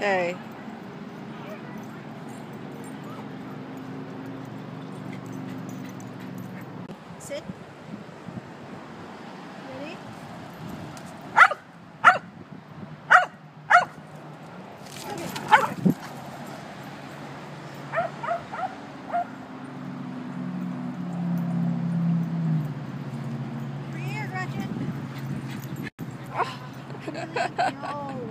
Okay. Sit. Ready? Over here, Gretchen. no.